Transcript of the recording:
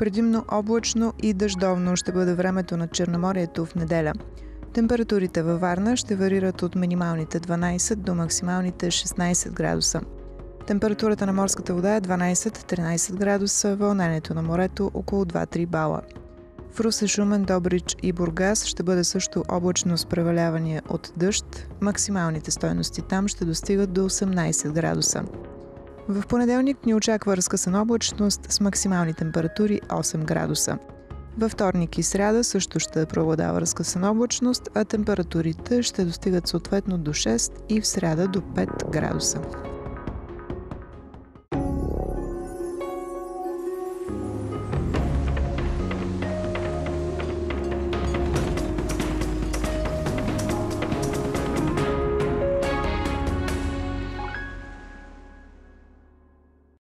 Предимно облачно и дъждовно ще бъде времето на Черноморието в неделя. Температурите във Варна ще варират от минималните 12 до максималните 16 градуса. Температурата на морската вода е 12-13 градуса, вълнението на морето около 2-3 бала. В Русе, Шумен, Добрич и Бургас ще бъде също облачно с превалявания от дъжд. Максималните стойности там ще достигат до 18 градуса. В понеделник ни очаква разкъсана облачност с максимални температури 8 градуса. Във вторник и сряда също ще преобладава разкъсана облачност, а температурите ще достигат съответно до 6 и в сряда до 5 градуса.